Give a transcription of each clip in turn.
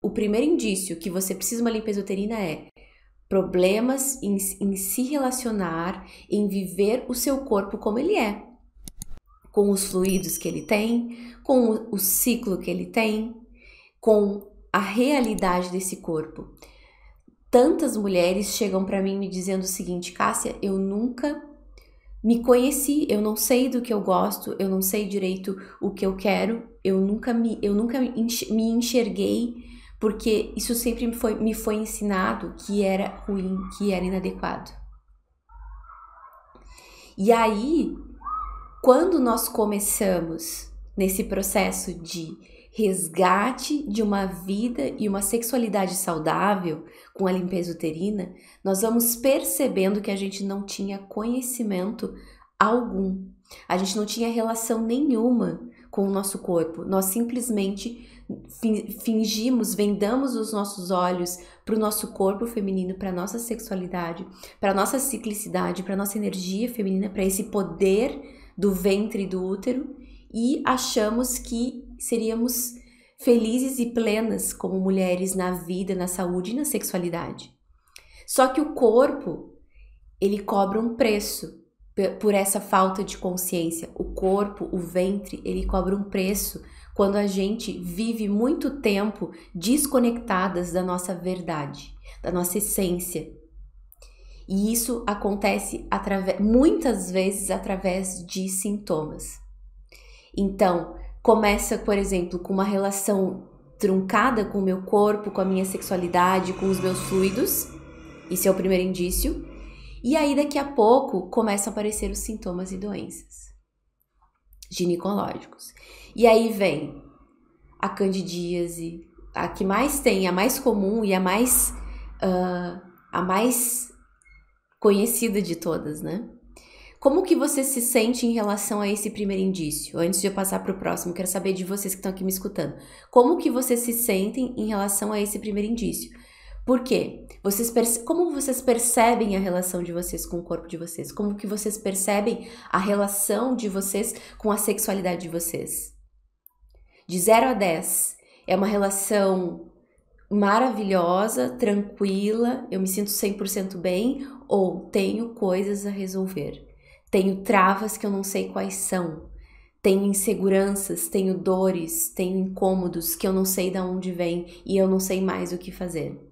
o primeiro indício que você precisa de uma limpeza uterina é problemas em, em se relacionar, em viver o seu corpo como ele é, com os fluidos que ele tem, com o, o ciclo que ele tem, com a realidade desse corpo. Tantas mulheres chegam para mim me dizendo o seguinte: Cássia, eu nunca me conheci, eu não sei do que eu gosto, eu não sei direito o que eu quero, eu nunca me, eu nunca me enxerguei, porque isso sempre me foi, me foi ensinado que era ruim, que era inadequado. E aí, quando nós começamos nesse processo de resgate de uma vida e uma sexualidade saudável com a limpeza uterina, nós vamos percebendo que a gente não tinha conhecimento algum. A gente não tinha relação nenhuma com o nosso corpo. Nós simplesmente fingimos, vendamos os nossos olhos para o nosso corpo feminino, para nossa sexualidade, para nossa ciclicidade, para nossa energia feminina, para esse poder do ventre e do útero e achamos que seríamos felizes e plenas como mulheres na vida, na saúde e na sexualidade. Só que o corpo, ele cobra um preço por essa falta de consciência. O corpo, o ventre, ele cobra um preço quando a gente vive muito tempo desconectadas da nossa verdade, da nossa essência. E isso acontece através, muitas vezes através de sintomas. Então, começa, por exemplo, com uma relação truncada com o meu corpo, com a minha sexualidade, com os meus fluidos. Isso é o primeiro indício. E aí, daqui a pouco, começam a aparecer os sintomas e doenças ginecológicos. E aí vem a candidíase, a que mais tem, a mais comum e a mais, uh, a mais conhecida de todas, né? Como que você se sente em relação a esse primeiro indício? Antes de eu passar para o próximo, quero saber de vocês que estão aqui me escutando. Como que vocês se sentem em relação a esse primeiro indício? Por quê? Vocês como vocês percebem a relação de vocês com o corpo de vocês? Como que vocês percebem a relação de vocês com a sexualidade de vocês? De 0 a 10, é uma relação maravilhosa, tranquila, eu me sinto 100% bem ou tenho coisas a resolver? Tenho travas que eu não sei quais são. Tenho inseguranças, tenho dores, tenho incômodos que eu não sei de onde vem e eu não sei mais o que fazer.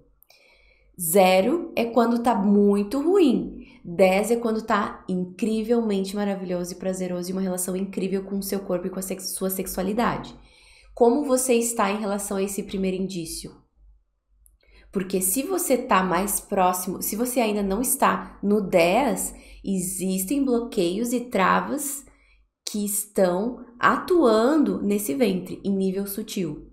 Zero é quando tá muito ruim. Dez é quando tá incrivelmente maravilhoso e prazeroso e uma relação incrível com o seu corpo e com a sex sua sexualidade. Como você está em relação a esse primeiro indício? Porque se você está mais próximo, se você ainda não está no 10, existem bloqueios e travas que estão atuando nesse ventre em nível sutil.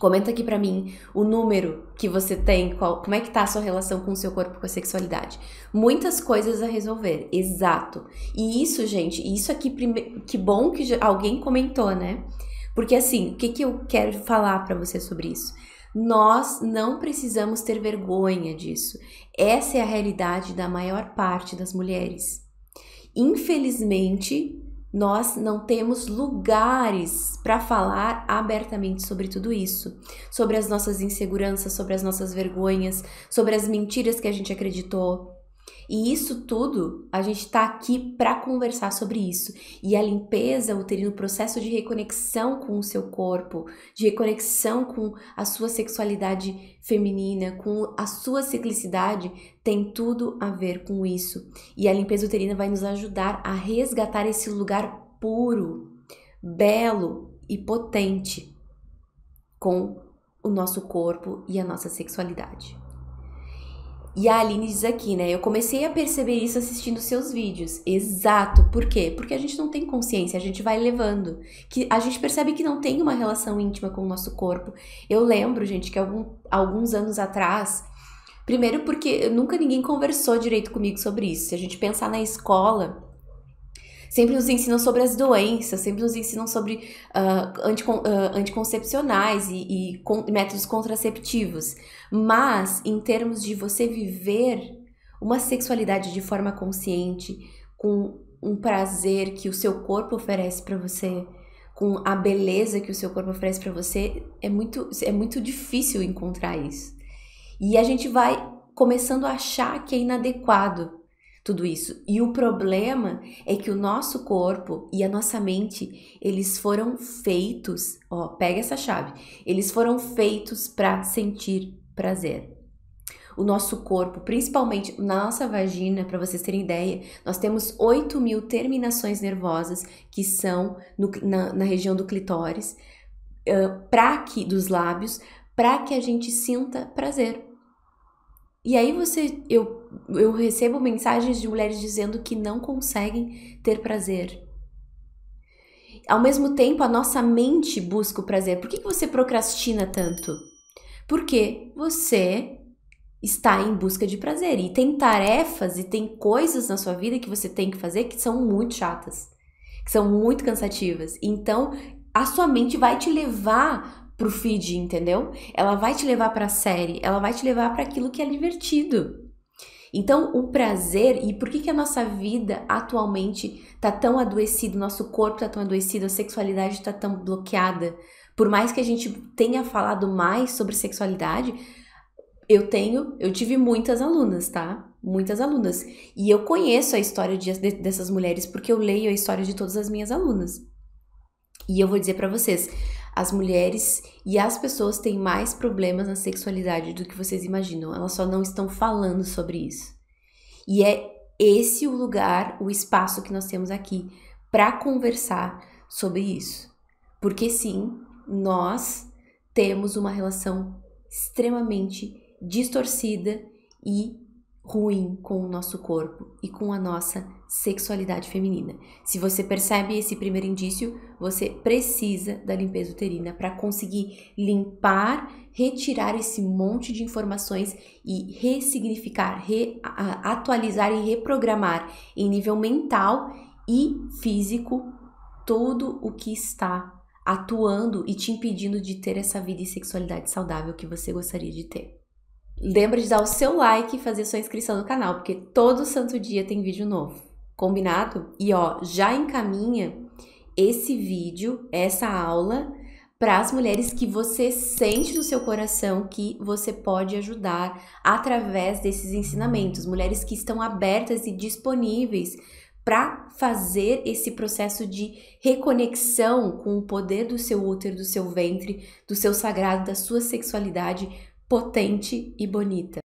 Comenta aqui para mim o número que você tem, qual, como é que tá a sua relação com o seu corpo, com a sexualidade. Muitas coisas a resolver, exato. E isso, gente, isso aqui, que bom que alguém comentou, né? Porque assim, o que, que eu quero falar para você sobre isso? Nós não precisamos ter vergonha disso. Essa é a realidade da maior parte das mulheres. Infelizmente, nós não temos lugares para falar abertamente sobre tudo isso, sobre as nossas inseguranças, sobre as nossas vergonhas, sobre as mentiras que a gente acreditou, e isso tudo, a gente está aqui para conversar sobre isso. E a limpeza uterina, o processo de reconexão com o seu corpo, de reconexão com a sua sexualidade feminina, com a sua ciclicidade, tem tudo a ver com isso. E a limpeza uterina vai nos ajudar a resgatar esse lugar puro, belo e potente com o nosso corpo e a nossa sexualidade. E a Aline diz aqui, né? Eu comecei a perceber isso assistindo seus vídeos. Exato. Por quê? Porque a gente não tem consciência, a gente vai levando. Que a gente percebe que não tem uma relação íntima com o nosso corpo. Eu lembro, gente, que algum, alguns anos atrás, primeiro porque nunca ninguém conversou direito comigo sobre isso. Se a gente pensar na escola, sempre nos ensinam sobre as doenças, sempre nos ensinam sobre uh, anticon, uh, anticoncepcionais e, e com, métodos contraceptivos. Mas, em termos de você viver uma sexualidade de forma consciente, com um prazer que o seu corpo oferece para você, com a beleza que o seu corpo oferece para você, é muito, é muito difícil encontrar isso. E a gente vai começando a achar que é inadequado tudo isso. E o problema é que o nosso corpo e a nossa mente, eles foram feitos, ó, pega essa chave. Eles foram feitos para sentir prazer. O nosso corpo, principalmente na nossa vagina, para vocês terem ideia, nós temos 8 mil terminações nervosas que são no, na, na, região do clitóris, uh, que, dos lábios, para que a gente sinta prazer. E aí você, eu, eu recebo mensagens de mulheres dizendo que não conseguem ter prazer. Ao mesmo tempo, a nossa mente busca o prazer. Por que, que você procrastina tanto? Porque você está em busca de prazer. E tem tarefas e tem coisas na sua vida que você tem que fazer que são muito chatas, que são muito cansativas. Então, a sua mente vai te levar pro feed, entendeu? Ela vai te levar para a série, ela vai te levar para aquilo que é divertido. Então, o prazer e por que que a nossa vida atualmente tá tão adoecida, nosso corpo tá tão adoecido, a sexualidade tá tão bloqueada? Por mais que a gente tenha falado mais sobre sexualidade, eu tenho, eu tive muitas alunas, tá? Muitas alunas. E eu conheço a história de, de, dessas mulheres porque eu leio a história de todas as minhas alunas. E eu vou dizer para vocês, as mulheres e as pessoas têm mais problemas na sexualidade do que vocês imaginam. Elas só não estão falando sobre isso. E é esse o lugar, o espaço que nós temos aqui para conversar sobre isso. Porque sim, nós temos uma relação extremamente distorcida e ruim com o nosso corpo e com a nossa sexualidade feminina. Se você percebe esse primeiro indício, você precisa da limpeza uterina para conseguir limpar, retirar esse monte de informações e ressignificar, re, atualizar e reprogramar em nível mental e físico tudo o que está atuando e te impedindo de ter essa vida e sexualidade saudável que você gostaria de ter. Lembra de dar o seu like e fazer sua inscrição no canal, porque todo santo dia tem vídeo novo. Combinado? E ó, já encaminha esse vídeo, essa aula para as mulheres que você sente no seu coração que você pode ajudar através desses ensinamentos, mulheres que estão abertas e disponíveis para fazer esse processo de reconexão com o poder do seu útero, do seu ventre, do seu sagrado, da sua sexualidade potente e bonita.